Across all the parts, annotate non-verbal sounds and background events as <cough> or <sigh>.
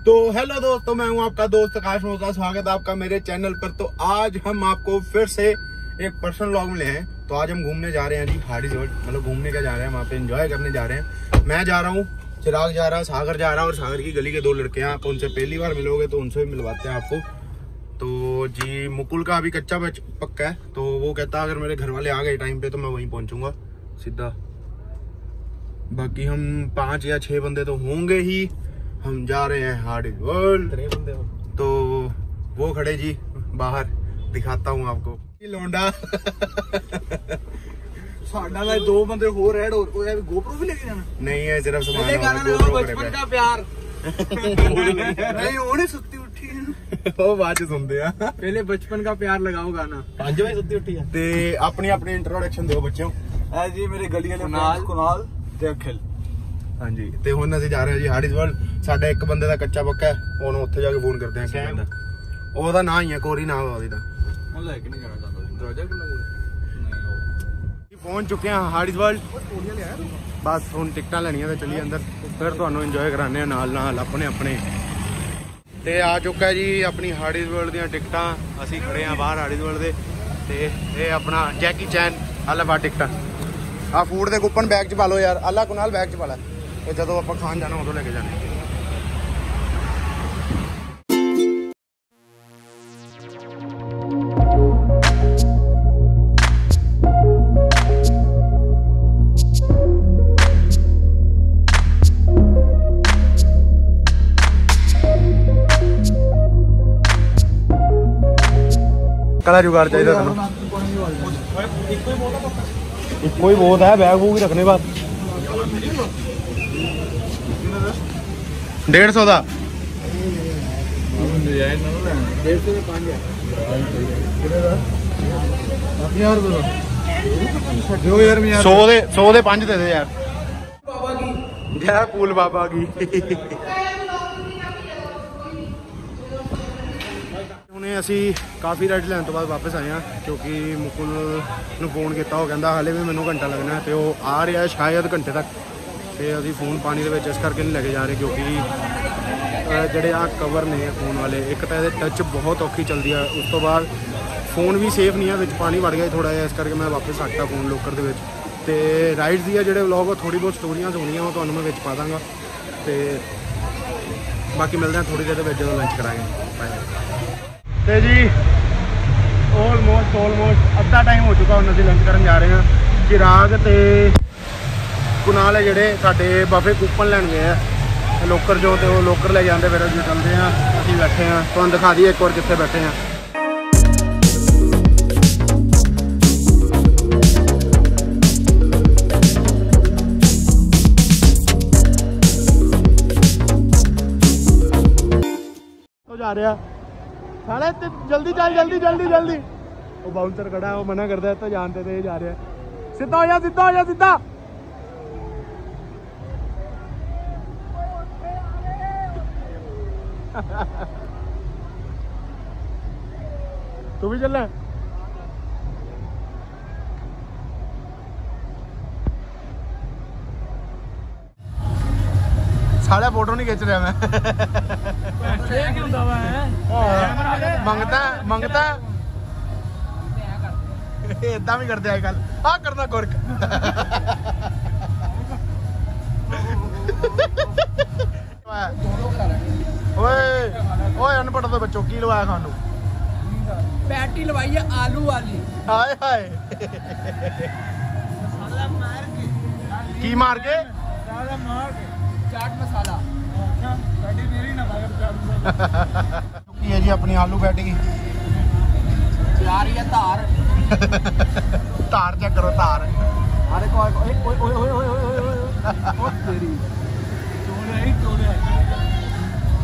तो हेलो दोस्तों, मैं हूँ आपका दोस्त आकाश मोहता स्वागत है आपका मेरे चैनल पर। तो आज हम आपको फिर से एक पर्सनल व्लॉग मिले हैं तो आज हम घूमने जा रहे हैं जी हाड़ी जोड़ मतलब घूमने का जा रहे हैं, वहाँ पे एंजॉय करने जा रहे हैं। मैं जा रहा हूँ, चिराग जा रहा है, सागर जा रहा है, और सागर की गली के दो लड़के हैं। आप उनसे पहली बार मिलोगे तो उनसे भी मिलवाते हैं आपको। तो जी, मुकुल का अभी कच्चा पक्का है। तो वो कहता है, अगर मेरे घर वाले आ गए टाइम पे तो मैं वहीं पहुंचूँगा। सीधा। बाकी हम पाँच या छह बंदे तो होंगे ही। हम जा रहे हैं हार्ड इज वर्ल्ड बंदे हो तो वो खड़े जी बाहर दिखाता हूँ आपको ये लौंडा ਸਾਡਾ ਨਾਲ ਦੋ ਬੰਦੇ ਹੋਰ ਐਡ ਹੋ ਉਹ GoPro ਵੀ ਲੈ ਕੇ ਜਾਣਾ नहीं है सिर्फ सामान ਪਹਿਲੇ ਗਾਣਾ वाला, ਲਗਾਓ GoPro खड़े ਬਚਪਨ पे। ਦਾ ਪਿਆਰ ਨਹੀਂ ਉਹਨੇ ਸੁੱਤੀ ਉੱਠੀ ਉਹ ਬਾਅਦ ਚ ਸੁਣਦੇ ਆ ਪਹਿਲੇ ਬਚਪਨ ਦਾ ਪਿਆਰ ਲਗਾਓ ਗਾਣਾ 5 ਵਜੇ ਸੁੱਤੀ ਉੱਠੀ ਤੇ ਆਪਣੀ ਆਪਣੀ ਇੰਟਰੋਡਕਸ਼ਨ ਦਿਓ ਬੱਚਿਓ ਐ ਜੀ ਮੇਰੇ ਗਲੀ ਵਾਲੇ ਕੁਨਾਲ ਕੁਨਾਲ ਤੇ ਅਖਿਲ ਹਾਂਜੀ। ਤੇ ਹੁਣ ਅਸੀਂ ਜਾ ਰਹੇ ਹਾਂ ਜੀ ਹਾਰਡਿਸ ਵਰਲਡ ਸਾਡਾ ਇੱਕ ਬੰਦੇ ਦਾ ਕੱਚਾ ਪੱਕਾ ਹੈ। ਉਹਨੂੰ ਉੱਥੇ ਜਾ ਕੇ ਫੋਨ ਕਰਦੇ ਹਾਂ ਕੀ ਸੈਮ। ਉਹਦਾ ਨਾਂ ਹੀ ਹੈ ਕੋਰੀ ਨਾਂ ਉਹਦੀ ਦਾ। ਉਹ ਲੈ ਕੇ ਨਹੀਂ ਜਾਣਾ ਚਾਹੁੰਦਾ ਦਰਵਾਜ਼ਾ ਕਿਉਂ ਲੱਗਦਾ ਪਹੁੰਚ ਚੁੱਕੇ ਹਾਂ ਹਾਰਡਿਸ ਵਰਲਡ ਬਸ ਹੁਣ ਟਿਕਟਾਂ ਲੈਣੀਆਂ ਤੇ ਚੱਲੀਏ ਅੰਦਰ। ਫਿਰ ਤੁਹਾਨੂੰ ਇੰਜੋਏ ਕਰਾਣੇ ਆ ਨਾਲ ਨਾਲ ਆਪਣੇ ਆਪਣੇ। ਤੇ ਆ ਚੁੱਕਾ ਹੈ ਜੀ ਆਪਣੀ ਹਾਰਡਿਸ ਵਰਲਡ ਦੀਆਂ ਟਿਕਟਾਂ। ਅਸੀਂ ਖੜੇ ਆ ਬਾਹਰ ਹਾਰਡਿਸ ਵਰਲਡ ਦੇ। ਤੇ ਇਹ ਆਪਣਾ ਜੈਕੀ ਚੈਨ ਆਲਾ ਬਾ ਟਿਕਟਾਂ। ਆ ਫੂਡ ਦੇ ਕੂਪਨ ਬੈਗ 'ਚ ਪਾ ਲਓ ਯਾਰ। ਅੱਲਾ ਕੁਨਾਲ ਬੈਗ 'ਚ ਪਾ ਲੈ। ਤੇ ਜਦੋਂ ਆਪਾਂ ਖਾਣ ਜਾਣਾ ਉਦੋਂ ਲੈ ਕੇ ਜਾਣੇ ਕਲਾ ਜੁਗਾੜ ਚਾਹੀਦਾ ਤੁਹਾਨੂੰ ਇੱਕੋ ਹੀ ਬਹੁਤ ਹੈ ਬੈਗ ਬੂਗ ਹੀ ਰੱਖਣੇ ਬਾਅਦ 150 ਦਾ। 100 ਦੇ 100 ਦੇ 5 ਦੇ ਦੇ ਯਾਰ। ਜੈ ਪੂਲ ਬਾਬਾ ਕੀ। ਹੁਣੇ ਅਸੀਂ ਕਾਫੀ ਰਾਈਡ ਲੈਣ ਤੋਂ ਬਾਅਦ ਵਾਪਸ ਆਏ ਹਾਂ ਕਿਉਂਕਿ ਮੁਕੁਲ ਨੂੰ ਫੋਨ ਕੀਤਾ ਉਹ ਕਹਿੰਦਾ ਹਲੇ ਵੀ ਮੈਨੂੰ ਘੰਟਾ ਲੱਗਣਾ ਤੇ ਉਹ ਆ ਰਿਹਾ ਸ਼ਾਇਦ ਘੰਟੇ ਤੱਕ। ਤੇ ਅਸੀਂ ਫੋਨ ਪਾਣੀ ਦੇ ਵਿੱਚ ਇਸ ਕਰਕੇ ਨਹੀਂ ਲੈ ਕੇ ਜਾ ਰਹੇ ਕਿਉਂਕਿ ਜਿਹੜੇ ਆ ਕਵਰ ਨੇ ਫੋਨ ਵਾਲੇ, ਇੱਕ ਤਾਂ ਇਹਦੇ ਟੱਚ ਬਹੁਤ ਔਖੀ ਚੱਲਦੀ ਆ। ਉਸ ਤੋਂ ਬਾਅਦ ਫੋਨ ਵੀ ਸੇਫ ਨਹੀਂ ਆ, ਵਿੱਚ ਪਾਣੀ ਵੜ ਗਿਆ ਥੋੜਾ ਜਿਹਾ, ਇਸ ਕਰਕੇ ਮੈਂ ਵਾਪਸ ਰੱਖਤਾ ਫੋਨ ਲੋਕਰ ਦੇ ਵਿੱਚ। ਤੇ ਰਾਈਡਸ ਦੀ ਆ ਜਿਹੜੇ ਵਲੌਗ ਉਹ ਥੋੜੀ ਬਹੁਤ ਸਟੋਰੀਆਂ ਹੋਣੀਆਂ, ਉਹ ਤੁਹਾਨੂੰ ਮੈਂ ਵਿੱਚ ਪਾ ਦਾਂਗਾ। ਤੇ ਬਾਕੀ ਮਿਲਦੇ ਹਾਂ ਥੋੜੀ ਦੇਰ ਦੇ ਵਿੱਚ ਜਦੋਂ ਲੰਚ ਕਰਾਂਗੇ। ਬਾਏ ਤੇ ਜੀ ਆਲਮੋਸਟ ਆਲਮੋਸਟ ਅੱਧਾ ਟਾਈਮ ਹੋ ਚੁੱਕਾ ਹੁਣ ਅਸੀਂ ਲੰਚ ਕਰਨ ਜਾ ਰਹੇ ਹਾਂ। ਚਿਰਾਗ ਤੇ ਕੁਨਾਲ ਹੈ ਜਿਹੜੇ ਸਾਡੇ ਬਫੇ ਕੂਪਨ ਲੈਣ ਗਏ ਆ ਲੋਕਰ ਜੋ ਤੇ ਉਹ ਲੋਕਰ ਲੈ ਜਾਂਦੇ ਫਿਰ ਅਸੀਂ ਚੱਲਦੇ ਆ ਅਸੀਂ ਬੈਠੇ ਆ ਤੁਹਾਨੂੰ ਦਿਖਾ ਦਈਏ ਇੱਕ ਵਾਰ ਕਿੱਥੇ ਬੈਠੇ ਆ ਉਹ ਜਾ ਰਿਹਾ ਸਾਲੇ ਤੇ ਜਲਦੀ ਚੱਲ ਜਲਦੀ ਜਲਦੀ ਜਲਦੀ ਉਹ ਬਾਉਂਸਰ ਖੜਾ ਹੈ, ਉਹ ਮਨਾ ਕਰਦਾ ਹੈ ਤਾਂ ਜਾਣਦੇ ਤੇ ਇਹ ਜਾ ਰਿਹਾ ਸਿੱਧਾ ਹੋ ਜਾ ਸਿੱਧਾ ਹੋ तू भी चलना है? साढ़े फ़ोटो नहीं खिंच रहा मैं। मंगता मंगता। भी करते अजकल आ हाँ, करना गुरक <laughs> <laughs> ਓਏ ਓਏ ਅਨਪੜ੍ਹ ਦੇ ਬੱਚੋ ਕੀ ਲਵਾਇਆ ਖਾਣ ਨੂੰ ਪੈਟੀ ਲਵਾਈ ਆ ਆਲੂ ਵਾਲੀ। ਹਾਏ ਹਾਏ। ਕੀ। ਮਾਰ ਕੇ? ਸਾਰਾ ਮਾਰ ਚਾਟ ਮਸਾਲਾ। ਸਾਡੀ ਮੇਰੀ ਨਾ ਮਗਰ ਚਾਟ ਕੀ ਹੈ ਜੀ ਆਪਣੀ ਆਲੂ ਬੈਟੀ ਯਾਰ ਇਹ ਧਾਰ। ਧਾਰ ਚੈੱਕ ਕਰੋ ਧਾਰ। ਅਰੇ ਕੋਈ ਓਏ ਓਏ ਓਏ ਓਏ ਓਏ ਓਏ ਉਹ ਤੇਰੀ ਚੋਲੇ ਹੀ ਚੋਲੇ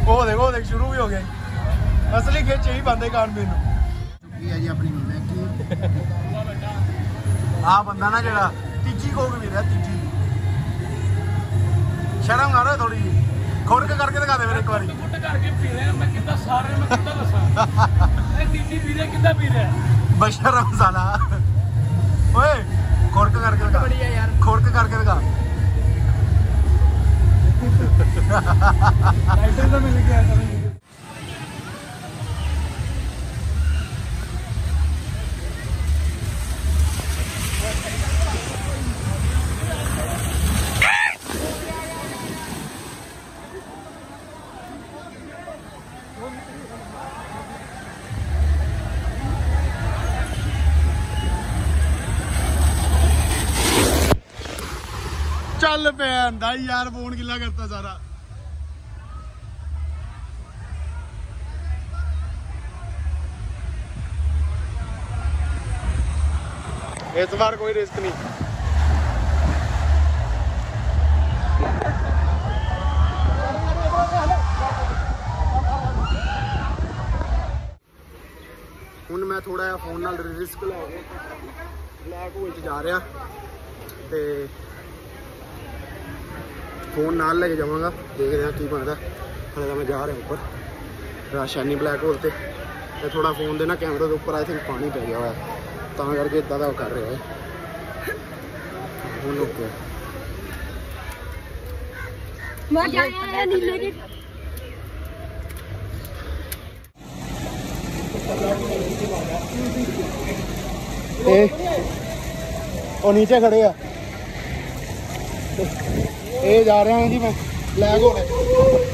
ਉਹ ਦੇਖੋ ਉਹ ਦੇਖ ਸ਼ੁਰੂ ਵੀ ਹੋ ਗਿਆ ਜੀ। ਅਸਲੀ ਖਿੱਚ ਹੀ ਬੰਦੇ ਖਾਣ ਪੀਣ ਨੂੰ ਕੀ ਹੈ ਜੀ ਆਪਣੀ ਮੈਗੀ ਆ ਬੰਦਾ ਨਾ ਜਿਹੜਾ ਤੀਜੀ ਕੋਕ ਵੀ ਰਿਹਾ ਤੀਜੀ। ਸ਼ਰਮ ਆ ਰਿਹਾ ਥੋੜੀ ਜੀ ਖੁਰਕ ਕਰਕੇ ਦਿਖਾ ਦੇ ਫਿਰ ਇੱਕ ਵਾਰੀ। ਕੁੱਟ ਕਰਕੇ ਪੀ ਰਹੇ ਮੈਂ ਕਿੱਦਾਂ ਸਾਰੇ ਮੈਂ ਕਿੱਦਾਂ ਦੱਸਾਂ? ਇਹ ਤੀਜੀ ਪੀ ਰਿਹਾ ਕਿੱਦਾਂ ਪੀ ਰਿਹਾ? ਬਸ਼ਰ ਮਸਾਲਾ ਓਏ ਖੁਰਕ ਕਰਕੇ ਦਿਖਾ। ਬੜੀ ਆ ਯਾਰ। ਖੁਰਕ ਕਰਕੇ ਦਿਖਾ। <laughs> टाइटल तो मिल गया। ਚੱਲ ਪਿਆ ਆਂਦਾ ਯਾਰ ਫੋਨ ਕਿੱਲਾ ਕਰਤਾ ਸਾਰਾ ਇਸ ਵਾਰ ਕੋਈ ਰਿਸਕ ਨਹੀਂ ਹੁਣ ਮੈਂ ਥੋੜਾ ਜਿਹਾ ਫੋਨ ਨਾਲ ਰਿਸਕ ਲੈ ਕੇ ਬਲੈਕ ਹੋਲ ਚ ਜਾ ਰਿਹਾ ਤੇ फ़ोन नाल लेके जावगा रहे हैं की बनता हले मैं जा रहा उपर राशानी ब्लैक होल से थोड़ा फ़ोन देना कैमरे के उपर आई थिंक पानी पै गया हुआ करके इदा का कर रहे है ए, और नीचे खड़े हैं ये जा रहा हूँ जी मैं लैग हो रहा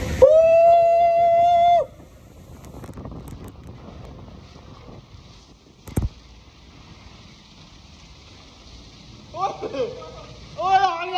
Oh, yeah, I'm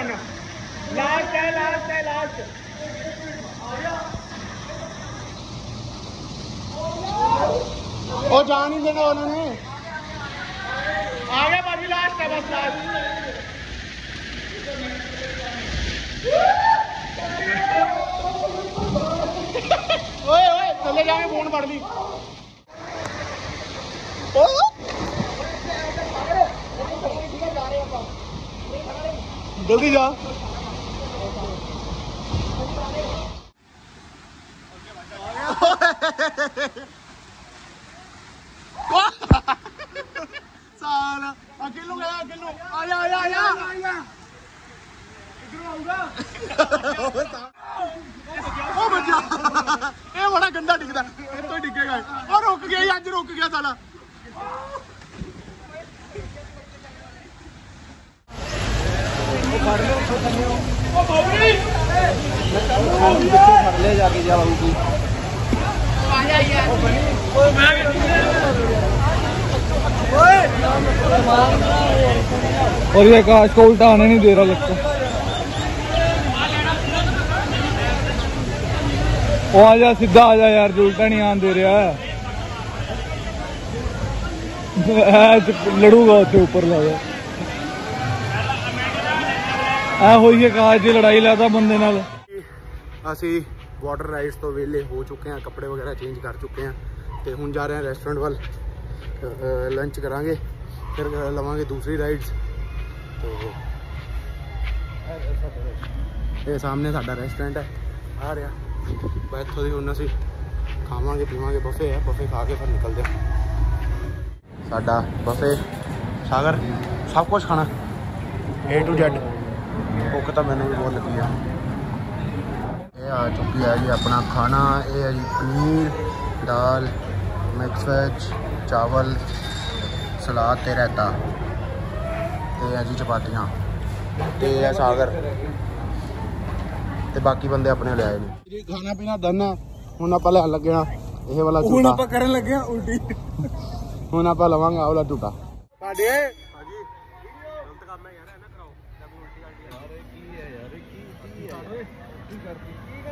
करना। लास्ट है लास्ट है लास्ट। और जान ही देना उन्होंने। आगे भाभी लास्ट है बस लास्ट। ओए ओए चले जाए फ़ोन पड़ ली। ओ! जल्दी जा बड़ा गंदा डिगदा तो डिगेगा रुक गया अज रुक गया साला। ਹੀ ਡਿੱਗੇਗਾ ਇਹ। ਉਹ ਰੁਕ ਗਿਆ ਜੀ, ਅੱਜ ਰੁਕ ਗਿਆ ਸਾਲਾ और ये आकाश को उल्टा आने नहीं दे रहा लगता वो आ जा सीधा आ जा यार जो उल्टा नहीं आने दे रहा है ऐ लड़ूगा उत्ते ऊपर ला जा ਹੋਈ ਹੈ ਕਾਜ ਦੀ ਲੜਾਈ ਲਾਦਾ ਬੰਦੇ ਨਾਲ। ਅਸੀਂ ਵਾਟਰ ਰਾਈਡਸ ਤੋਂ ਵਿਹਲੇ ਹੋ ਚੁੱਕੇ ਹਾਂ, ਕੱਪੜੇ ਵਗੈਰਾ ਚੇਂਜ ਕਰ ਚੁੱਕੇ ਹਾਂ ਤੇ ਹੁਣ ਜਾ ਰਹੇ ਹਾਂ ਰੈਸਟੋਰੈਂਟ ਵੱਲ। ਲੰਚ ਕਰਾਂਗੇ, ਫਿਰ ਲਵਾਂਗੇ ਦੂਸਰੀ ਰਾਈਡਸ ਤੇ ਇਹ ਸਾਹਮਣੇ ਸਾਡਾ ਰੈਸਟੋਰੈਂਟ ਹੈ, ਆ ਰਿਹਾ। ਬਸ ਇੱਥੋਂ ਦੀ ਹੁਣ ਅਸੀਂ ਖਾਵਾਂਗੇ, ਪੀਵਾਂਗੇ ਬਫੇ ਹੈ ਬਫੇ ਖਾ ਕੇ ਫਿਰ ਨਿਕਲਦੇ ਹਾਂ। ਸਾਡਾ ਬਫੇ ਸਾਗਰ, ਸਭ ਕੁਝ ਖਾਣਾ। A to Z ਭੁੱਖ ਤਾਂ ਮੈਨੂੰ ਵੀ ਬਹੁਤ ਲੱਗੀ ਆ ਇਹ ਆ ਚੁੱਕੀ ਹੈ ਜੀ ਆਪਣਾ ਖਾਣਾ ਇਹ ਹੈ ਜੀ ਪਨੀਰ ਦਾਲ ਮਿਕਸ ਵੈਜ ਚਾਵਲ ਸਲਾਦ ਤੇ ਰਾਇਤਾ ਇਹ ਹੈ ਜੀ ਚਪਾਤੀਆਂ ਤੇ ਇਹ ਹੈ ਸਾਗਰ ਤੇ ਬਾਕੀ ਬੰਦੇ ਆਪਣੇ ਲੈ ਆਏ ਨੇ ਖਾਣਾ ਪੀਣਾ ਦੰਨਾ ਹੁਣ ਆਪਾਂ ਲੈਣ ਲੱਗੇ ਆ ਇਹ ਵਾਲਾ ਹੁਣ ਝੂਟਾ ਆਪਾਂ ਕਰਨ ਲੱਗੇ ਆ ਉਲਟੀ ਹੁਣ ਆਪਾਂ ਲਵਾਂਗੇ ਆਹ ਵਾਲਾ ਝੂਟਾ ਪਾਡੇ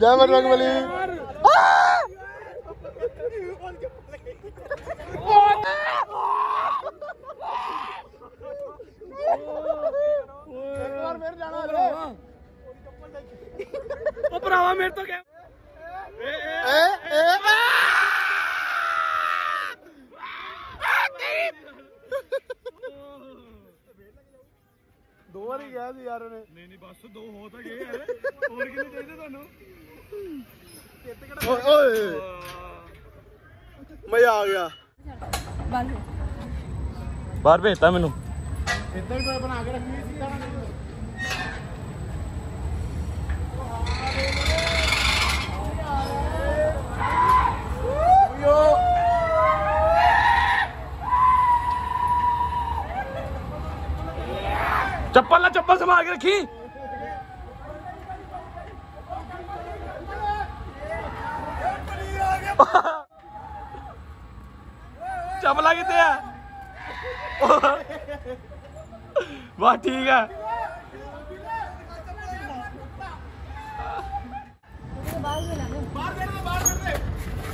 ਜਾ ਮਰ बली ਉਹ ਭਰਾਵਾ ਮੇਰੇ ਤੋਂ ਵਾਰੀ ਗਿਆ ਸੀ ਯਾਰ ਉਹਨੇ। ਨਹੀਂ ਨਹੀਂ ਬਸ ਦੋ ਹੋ ਤਾਂ ਗਏ ਯਾਰ। ਹੋਰ ਕਿੰਨੇ ਚਾਹੀਦੇ ਤੁਹਾਨੂੰ? ਓਏ ਓਏ। ਮਜ਼ਾ ਆ ਗਿਆ। ਬਾਹਰ ਭੇਜਤਾ ਮੈਨੂੰ। ਇੱਦਾਂ ਹੀ ਬਣਾ ਕੇ ਰੱਖੀ ਸੀ ਸਾਰਾ मार रखी। चपला कितने है? वाह ठीक है।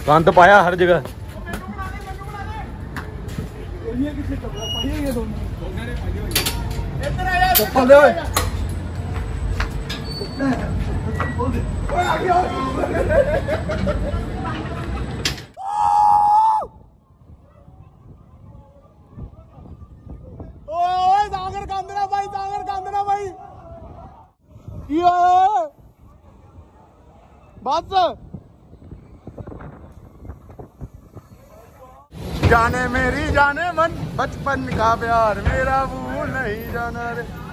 गंद तो पाया हर जगह। चप्पल ओए ओए जाने मेरी जाने मन, बचपन का प्यार मेरा भूल नहीं जाना रे।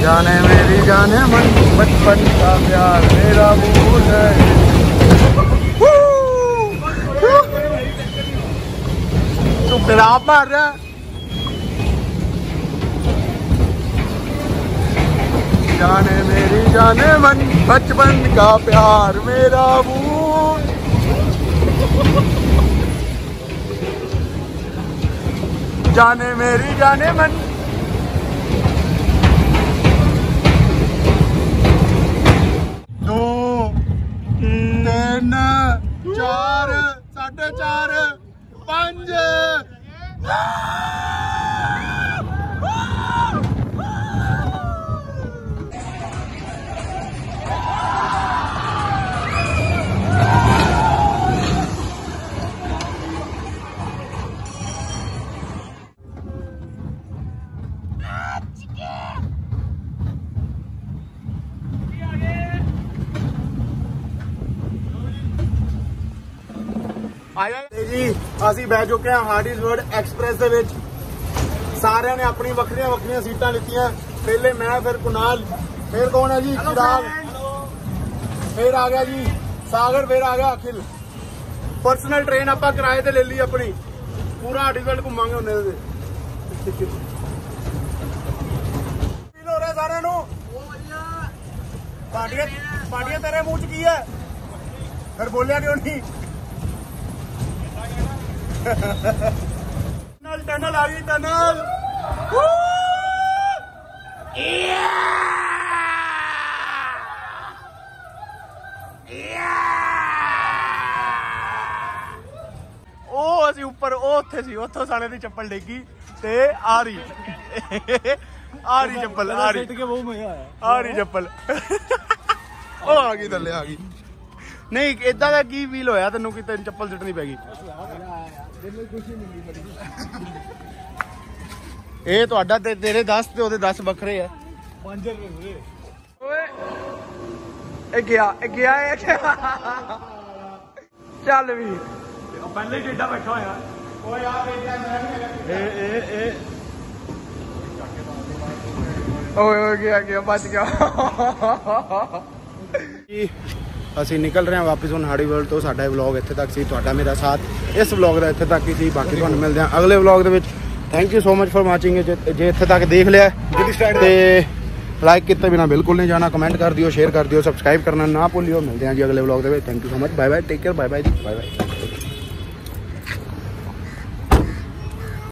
जाने मेरी जाने मन बचपन का प्यार मेरा भूल नहीं तू खराब मार रहा जाने मेरी जाने मन बचपन का प्यार मेरा भूल। जाने मेरी जाने मन 4 4.5 5 ਆਇਆ ਜੀ ਅਸੀਂ ਬਹਿ ਚੁੱਕੇ ਹਾਂ ਹਾਰਡਿਸਵਰਡ ਐਕਸਪ੍ਰੈਸ ਦੇ ਵਿੱਚ। ਸਾਰਿਆਂ ਨੇ ਆਪਣੀ ਵੱਖਰੀਆਂ ਵੱਖਰੀਆਂ ਸੀਟਾਂ ਲਿੱਤੀਆਂ। ਪਹਿਲੇ ਮੈਂ ਫਿਰ ਕੁਨਾਲ ਫਿਰ ਕੌਣ ਹੈ ਜੀ? ਚਿਰਾਗ ਫਿਰ ਆ ਗਿਆ ਜੀ ਸਾਗਰ ਫਿਰ ਆ ਗਿਆ ਅਖਿਲ। ਪਰਸਨਲ ਟ੍ਰੇਨ ਆਪਾਂ ਕਿਰਾਏ ਤੇ ਲੈ ਲਈ ਆਪਣੀ। ਪੂਰਾ ਹਾਰਡਿਸਵਰਡ ਘੁੰਮਾਂਗੇ ਉਹਨੇ ਦੇ ਹੋ ਰਿਹਾ ਸਾਰਿਆਂ ਨੂੰ? ਪਾਟੀਆਂ ਪਾਟੀਆਂ ਤੇਰੇ ਮੂੰਹ ਚ ਕੀ ਹੈ? ਫਿਰ ਬੋਲਿਆ ਕਿਉਂ ਨਹੀਂ? ਟਨਲ ਟਨਲ ਆ ਗਈ ਟਨਲ ਉਹ ਅਸੀਂ ਉੱਪਰ ਉਹ ਉੱਥੇ ਸੀ ਉੱਥੋਂ ਸਾਲੇ ਦੀ ਚੱਪਲ ਡੇਗੀ ਤੇ ਆ ਰਹੀ ਆ ਰਹੀ ਚੱਪਲ ਆ ਰਹੀ ਕੇ ਬਹੁਤ ਮਜ਼ਾ ਆਇਆ ਆ ਰਹੀ ਚੱਪਲ ਉਹ ਆ ਗਈ ਥੱਲੇ ਆ ਗਈ ਨਹੀਂ ਇਦਾਂ ਦਾ ਕੀ ਫੀਲ ਹੋਇਆ ਤੈਨੂੰ ਕਿ ਤੈਨੂੰ ਚੱਪਲ ਸੁੱਟਣੀ ਪੈ ਗਈ ਇਹ ਤੁਹਾਡਾ ਤੇ ਤੇਰੇ 10 ਤੇ ਉਹਦੇ 10 ਵੱਖਰੇ ਆ 5 ਰੁਪਏ ਹੋਏ ਓਏ ਇਹ ਗਿਆ ਇਹ ਗਿਆ ਇਹ ਗਿਆ ਚੱਲ ਵੀ ਪਹਿਲੇ ਹੀ ਏਡਾ ਬੈਠਾ ਹੋਇਆ ਇਹ ਇਹ ਇਹ ਓਏ ਓਏ ਗਿਆ ਗਿਆ ਬਚ ਗਿਆ ਜੀ ਅਸੀਂ ਨਿਕਲ ਰਹੇ ਹਾਂ ਵਾਪਸ ਹੁਣ ਹਾੜੀ ਵਰਲਡ ਤੋਂ ਸਾਡਾ ਇਹ ਵਲੌਗ ਇੱਥੇ ਤੱਕ ਸੀ ਤੁਹਾਡਾ ਮੇਰਾ ਸਾਥ ਇਸ ਵਲੌਗ ਦਾ ਇੱਥੇ ਤੱਕ ਹੀ ਸੀ ਬਾਕੀ ਤੁਹਾਨੂੰ ਮਿਲਦੇ ਹਾਂ ਅਗਲੇ ਵਲੌਗ ਦੇ ਵਿੱਚ thank you so much for watching ਜੇ ਇੱਥੇ ਤੱਕ ਦੇਖ ਲਿਆ ਤੇ ਲਾਈਕ ਕੀਤੇ ਬਿਨਾ ਬਿਲਕੁਲ ਨਹੀਂ ਜਾਣਾ ਕਮੈਂਟ ਕਰ ਦਿਓ ਸ਼ੇਅਰ ਕਰ ਦਿਓ ਸਬਸਕ੍ਰਾਈਬ ਕਰਨਾ ਨਾ ਭੁੱਲਿਓ ਮਿਲਦੇ ਹਾਂ ਜੀ ਅਗਲੇ ਵਲੌਗ ਦੇ ਵਿੱਚ thank you so much bye bye take care bye bye ਜੀ ਬਾਏ ਬਾਏ